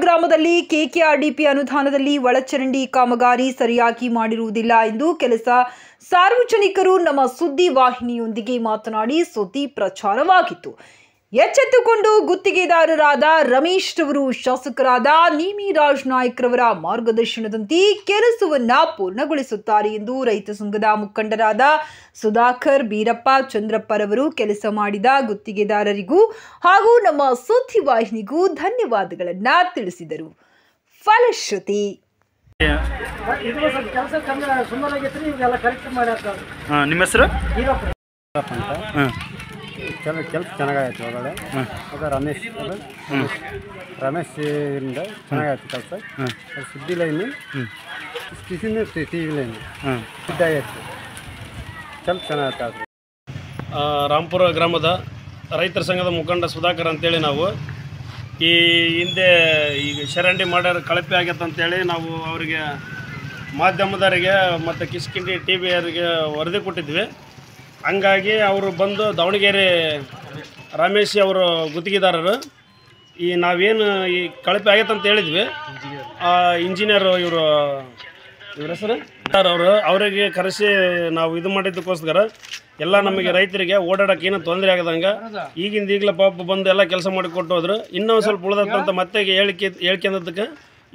ಗ್ರಾಮದಲ್ಲಿ ಕೆಕೆಆರ್ಡಿಪಿ ಅನುದಾನದಲ್ಲಿ ಒಳಚರಂಡಿ ಕಾಮಗಾರಿ ಸರಿಯಾಗಿ ಮಾಡಿರುವುದಿಲ್ಲ ಎಂದು ಕೆಲಸ ಸಾರ್ವಜನಿಕರು ನಮ್ಮ ಸುದ್ದಿ ವಾಹಿನಿಯೊಂದಿಗೆ ಮಾತನಾಡಿ ಸುದ್ದಿ ಪ್ರಚಾರವಾಗಿತ್ತು. ಎಚ್ಚೆತ್ತುಕೊಂಡು ಗುತ್ತಿಗೆದಾರರಾದ ರಮೇಶ್ ರವರು ಶಾಸಕರಾದ ನೀಮಿ ರಾಜ್ ನಾಯ್ಕ್ ರವರ ಮಾರ್ಗದರ್ಶನದಂತೆ ಕೆಲಸವನ್ನ ಪೂರ್ಣಗೊಳಿಸುತ್ತಾರೆ ಎಂದು ರೈತ ಸಂಘದ ಮುಖಂಡರಾದ ಸುಧಾಕರ್ ಬೀರಪ್ಪ ಚಂದ್ರಪ್ಪರವರು ಕೆಲಸ ಮಾಡಿದ ಗುತ್ತಿಗೆದಾರರಿಗೂ ಹಾಗೂ ನಮ್ಮ ಸುದ್ದಿ ವಾಹಿನಿಗೂ ಧನ್ಯವಾದಗಳನ್ನ ತಿಳಿಸಿದರು. ಫಲಶ್ರುತಿ. ನಿಮ್ಮ ಹೆಸರು? ಕೆಲ ಕೆಲಸ ಚೆನ್ನಾಗಾಯ್ತು ಒಳಗಡೆ ಅದು ರಮೇಶ್ ಅದು ರಮೇಶ್ ರಮೇಶ್ ಇಂದ ಚೆನ್ನಾಗಾಯ್ತು ಕೆಲಸ. ಅದು ಸುದ್ದಿ ಲೈನು ಕಿಸಿನ ಟಿ ವಿ ಲೈನು. ಹಾಂ ಇದ್ದಾಗಿತ್ತು ಕೆಲಸ ಚೆನ್ನಾಗಾಯ್ತು ಆ, ರಾಂಪುರ ಗ್ರಾಮದ ರೈತರ ಸಂಘದ ಮುಖಂಡ ಸುಧಾಕರ್ ಅಂತೇಳಿ ನಾವು. ಈ ಹಿಂದೆ ಈಗ ಶರಂಡಿ ಮಾಡ್ಯಾರ ಕಳಪೆ ಆಗೈತೆ ಅಂತೇಳಿ ನಾವು ಅವರಿಗೆ ಮಾಧ್ಯಮದವರಿಗೆ ಮತ್ತು ಕಿಸ್ಕಿಂಡಿ ಟಿ ವಿಯವರಿಗೆ ವರದಿ ಕೊಟ್ಟಿದ್ವಿ. ಹಂಗಾಗಿ ಅವರು ಬಂದು ದಾವಣಗೆರೆ ರಮೇಶ್ ಅವರು ಗುತ್ತಿಗೆದಾರರು. ಈ ನಾವೇನು ಈ ಕಳಪೆ ಆಗೈತೆ ಅಂತ ಹೇಳಿದ್ವಿ. ಆ ಇಂಜಿನಿಯರ್ ಇವರು, ಇವ್ರ ಹೆಸರು? ಸರ್ ಅವರು, ಅವರಿಗೆ ಕರೆಸಿ ನಾವು ಇದು ಮಾಡಿದ್ದಕ್ಕೋಸ್ಕರ ಎಲ್ಲ ನಮಗೆ ರೈತರಿಗೆ ಓಡಾಡಕ್ಕೆ ಏನೋ ತೊಂದರೆ ಆಗದಂಗೆ ಈಗಿಂದ ಈಗಲೇ ಪಾಪ ಬಂದು ಎಲ್ಲ ಕೆಲಸ ಮಾಡಿ ಕೊಟ್ಟು ಹೋದ್ರು. ಇನ್ನೊಂದು ಸ್ವಲ್ಪ ಉಳಿದಂತ ಮತ್ತೆ ಹೇಳಿಕೆ ಹೇಳ್ಕೊಂಡದಕ್ಕೆ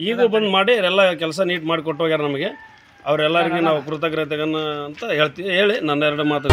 ಈಗೂ ಬಂದು ಮಾಡಿ ಎಲ್ಲ ಕೆಲಸ ನೀಟ್ ಮಾಡಿ ಕೊಟ್ಟು ಹೋಗ್ಯಾರ ನಮಗೆ. ಅವರೆಲ್ಲರಿಗೆ ನಾವು ಕೃತಜ್ಞತೆಗನ್ನ ಅಂತ ಹೇಳ್ತೀವಿ ಹೇಳಿ ನನ್ನ ಎರಡು ಮಾತು